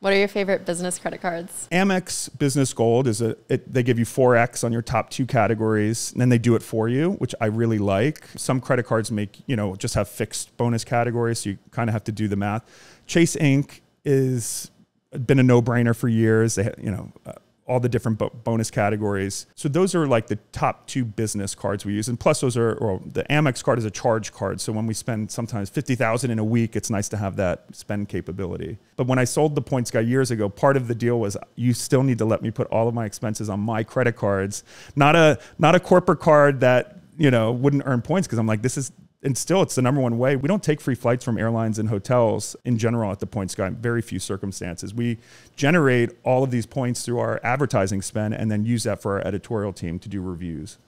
What are your favorite business credit cards? Amex Business Gold is a it, they give you 4x on your top two categories and then they do it for you, which I really like. Some credit cards make, you know, just have fixed bonus categories, so you kind of have to do the math. Chase Ink is been a no-brainer for years. They, you know, uh, all the different bo- bonus categories. So those are like the top two business cards we use. And plus those are, or the Amex card is a charge card. So when we spend sometimes 50,000 in a week, it's nice to have that spend capability. But when I sold the points guy years ago, part of the deal was you still need to let me put all of my expenses on my credit cards, not a, not a corporate card that, you know, wouldn't earn points. Cause I'm like, this is, and still it's the number one way. We don't take free flights from airlines and hotels in general at the Points Guy. Very few circumstances. We generate all of these points through our advertising spend and then use that for our editorial team to do reviews.